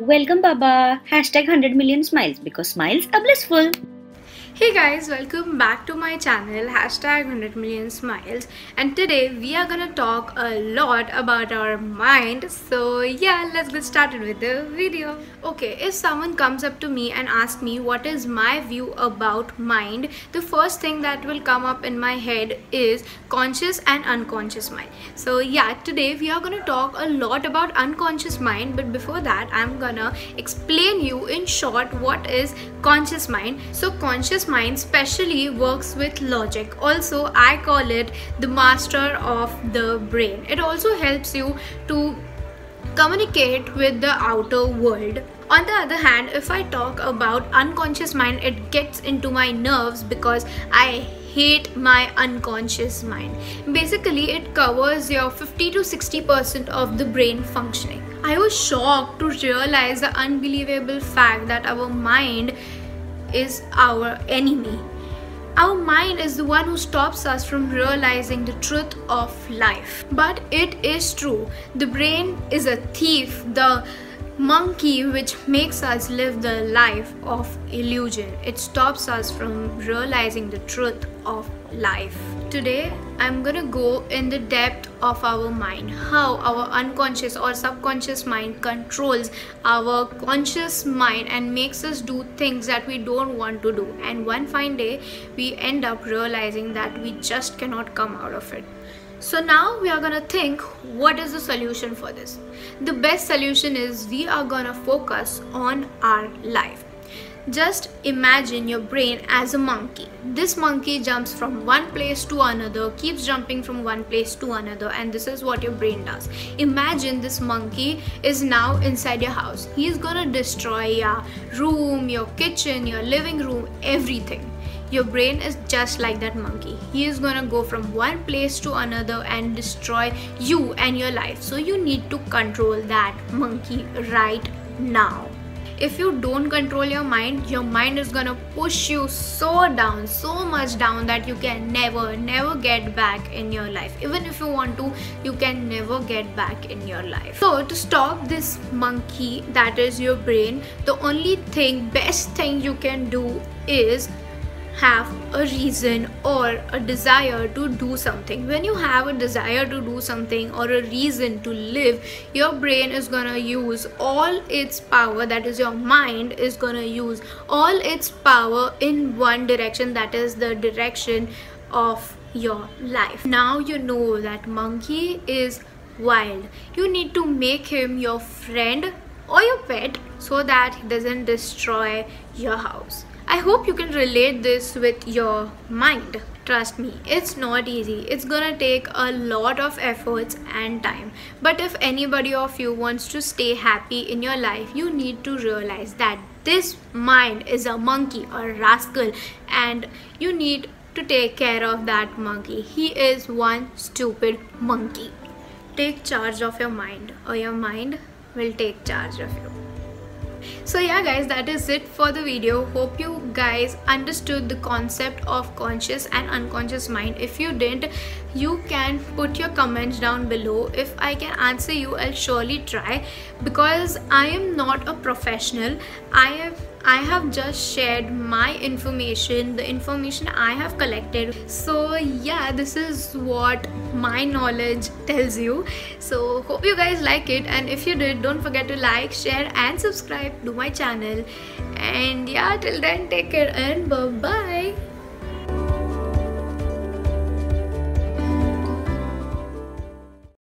Welcome, Baba. Hashtag 100 million smiles because smiles are blissful. Hey guys, welcome back to my channel hashtag 100 million smiles and today we are gonna talk a lot about our mind so yeah let's get started with the video. Okay, if someone comes up to me and asks me what is my view about mind the first thing that will come up in my head is conscious and unconscious mind. So yeah today we are gonna talk a lot about unconscious mind but before that I'm gonna explain you in short what is conscious mind. So conscious mind specially works with logic. Also, I call it the master of the brain. It also helps you to communicate with the outer world. On the other hand, if I talk about unconscious mind, it gets into my nerves because I hate my unconscious mind. Basically, it covers your 50 to 60% of the brain functioning. I was shocked to realize the unbelievable fact that our mind is our enemy. Our mind is the one who stops us from realizing the truth of life. But it is true. The brain is a thief, the monkey which makes us live the life of illusion. It stops us from realizing the truth of life. Today, I'm gonna go in the depth of our mind, how our unconscious or subconscious mind controls our conscious mind and makes us do things that we don't want to do. And one fine day, we end up realizing that we just cannot come out of it. So now we are gonna think what is the solution for this? The best solution is we are gonna focus on our life just imagine your brain as a monkey. This monkey jumps from one place to another, keeps jumping from one place to another, and this is what your brain does. Imagine this monkey is now inside your house. He's gonna destroy your room, your kitchen, your living room, everything. Your brain is just like that monkey. He is gonna go from one place to another and destroy you and your life. So you need to control that monkey right now if you don't control your mind your mind is gonna push you so down so much down that you can never never get back in your life even if you want to you can never get back in your life so to stop this monkey that is your brain the only thing best thing you can do is have a reason or a desire to do something. When you have a desire to do something or a reason to live, your brain is gonna use all its power, that is, your mind is gonna use all its power in one direction, that is, the direction of your life. Now you know that monkey is wild. You need to make him your friend or your pet so that he doesn't destroy your house. I hope you can relate this with your mind. Trust me, it's not easy. It's gonna take a lot of efforts and time. But if anybody of you wants to stay happy in your life, you need to realize that this mind is a monkey or rascal and you need to take care of that monkey. He is one stupid monkey. Take charge of your mind or your mind will take charge of you so yeah guys that is it for the video. Hope you guys understood the concept of conscious and unconscious mind. If you didn't you can put your comments down below. If i can answer you i'll surely try. Because i am not a professional. I have I have just shared my information, the information I have collected. So yeah, this is what my knowledge tells you. So hope you guys like it and if you did, don't forget to like, share and subscribe to my channel. And yeah, till then take care and bye bye.